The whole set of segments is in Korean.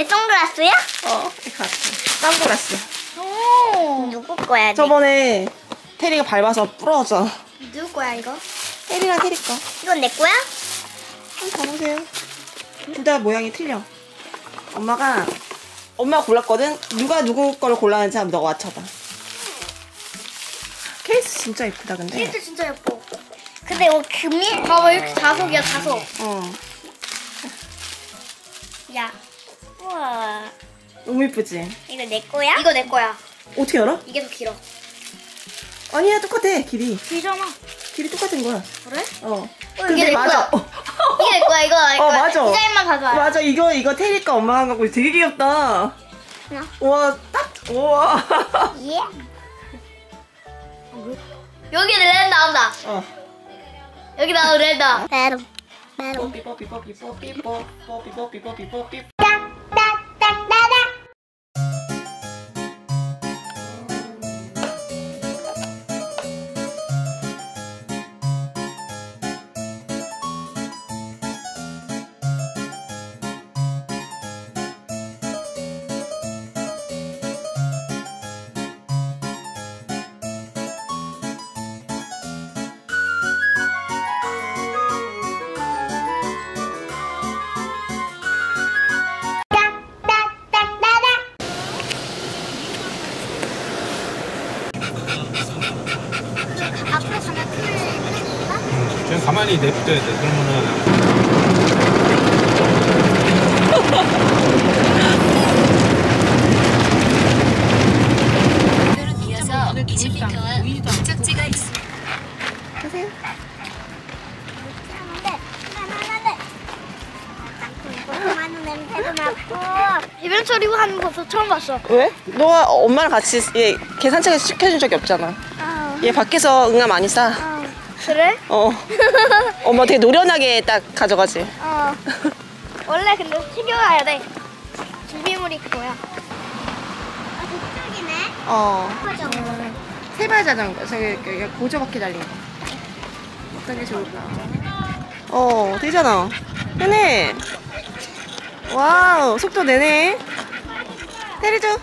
내 선글라스야? 어, 같아. 선글라스. 오. 누구 거야? 네. 저번에 테리가 밟아서 부러져. 누구 거야 이거? 테리랑 테리 거. 이건 내 거야? 한번 봐보세요. 둘 다 모양이 틀려. 엄마가 엄마가 골랐거든. 누가 누구 거를 골랐는지 한번 너가 맞춰봐. 케이스 진짜 예쁘다 근데. 케이스 진짜 예뻐. 근데 이거 금이 봐봐 이렇게 자석이야 자석. 어, 야. 우와. 너무 예쁘지. 이거 내 거야? 이거 내 거야. 어떻게 알아? 이게 더 길어. 아니야 똑같아 길이. 길잖아. 길이 똑같은 거야. 그래? 어. 이게 내 맞아. 거야. 이게 내 거야 이거 내 어, 거야. 맞아. 디자인만 봐봐. 맞아 이거 이거 테리 거 엄마가 한 거고 되게 귀엽다. 하나. 와 딱. 우와. 예. 여기 렌 나온다. 어. 여기 나온 렌다. 메롱. 메롱. 뽀삐 뽀 삐 뽀 삐 뽀 삐 뽀 뽀삐 뽀 삐 뽀 삐 뽀삐. 앞 그냥 가만히 냅둬야 돼. 그러면은 이어서 20m와 목적지가 있습니다. 하세요. 이변 처리고 하는 것도 처음 봤어. 왜? 너가 엄마랑 같이 얘 계산책을 시켜준 적이 없잖아. 아, 얘 밖에서 응아 많이 싸. 아. 그래? 어. 엄마 되게 노련하게 딱 가져가지. 어. 원래 근데 튀겨와야 돼. 준비물이 그거야. 아, 저쪽이네. 어. 맞아. 세발 자전거. 저기 여기 보조바퀴 달린 거. 어떤 게 좋을까? 어, 되잖아. 편해. wow, 속도 내네. 때려줘.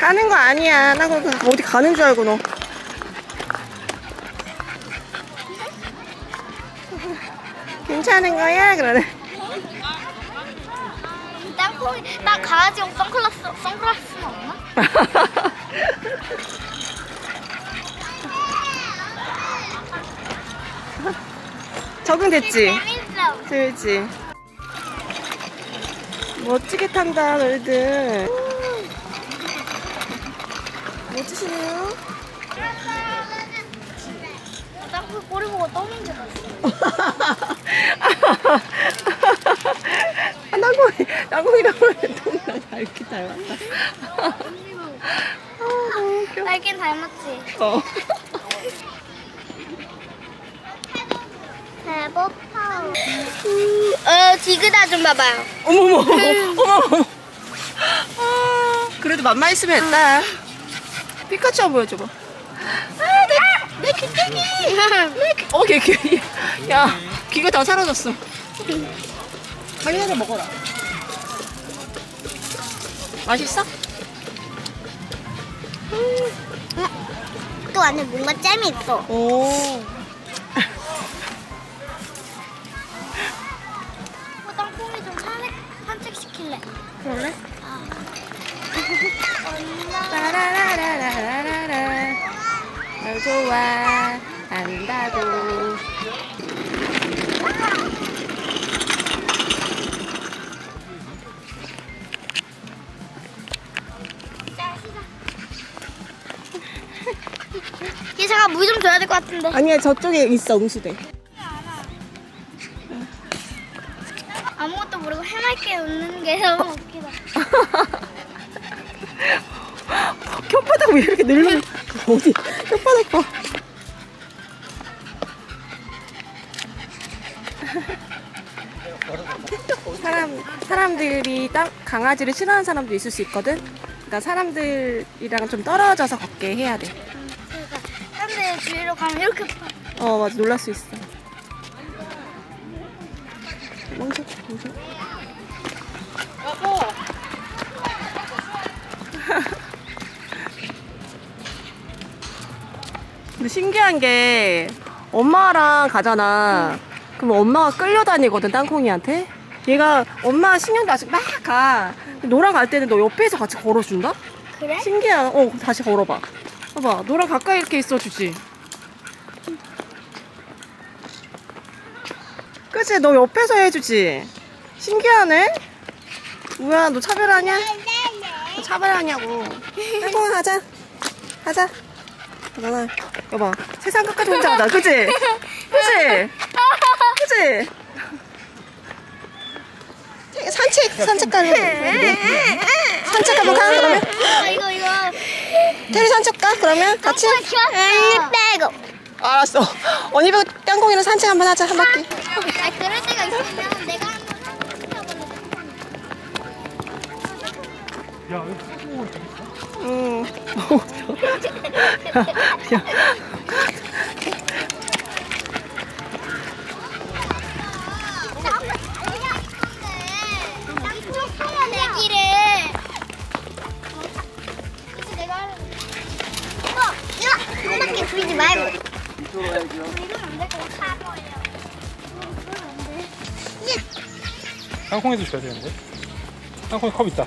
가는 거 아니야. 나 그거 어디 가는 줄 알고 너. 괜찮은 거야? 그러네. 땅콩이, 나 강아지용 선글라스, 선글라스는 없나? 적응됐지? 재밌어. 재밌지? 멋지게 탄다, 너희들. 멋지시네요. 땅콩 꼬리 보고 떠는 줄 알았어. 나공이라고 했는데 동이랑 다 이렇게 닮았다. 아, 너무 웃겨. 날긴 닮았지. 어. 배고파. 어, 디그다 좀 봐봐요. 어머머, 어머머. 아, 그래도 맘만 있으면 했다. 피카츄 한번 보여줘봐. 아, 내, 내 귀때기. 내 귀, 어, 귀. 야, 귀가 다 사라졌어. 하나 먹어라. 맛있어? 또 안에 뭔가 잼이 있어. 오. 어, 땅콩이 좀 산책, 산책시킬래. 그럴래? 널 좋아한다고. 얘 잠깐 물좀 줘야 될 것 같은데. 아니야, 저쪽에 있어, 응수대. 아무것도 모르고 해맑게 웃는 게 너무 웃기다. 혓바닥 왜 이렇게 늘려? 어디? 혓바닥 봐. 사람 사람들이 땅, 강아지를 싫어하는 사람도 있을 수 있거든. 그러니까 사람들이랑 좀 떨어져서 걷게 해야 돼. 사람들 주위로 가면 이렇게 봐. 어 맞아 놀랄 수 있어. 멍청 멍청. 근데 신기한 게 엄마랑 가잖아. 그럼 엄마가 끌려다니거든 땅콩이한테. 얘가 엄마 신경도 아직 막 가. 노랑 갈 때는 너 옆에서 같이 걸어준다? 그래? 신기한. 어 다시 걸어봐. 봐봐 노랑 가까이 이렇게 있어주지. 그치 너 옆에서 해주지. 신기하네. 뭐야 너 차별하냐? 너 차별하냐고. 땅콩아 하자. 하자. 하잖아. 여봐 세상 끝까지 혼자 가다. 그치? 그치? 그치? 산책 산책 가는 산책 한번 가 그러면? 아, 이거 이거. 테리 산책 가 그러면? 같이? 키웠어. 빼고. 알았어. 언니 배 땅콩이랑 산책 한번 하자 한 바퀴. 아 그럴 때가 있으면 내가 한번 야, 이 돌리지 말고 이러면 안돼 땅콩에도 줘야 되는데. 땅콩에 컵 있다.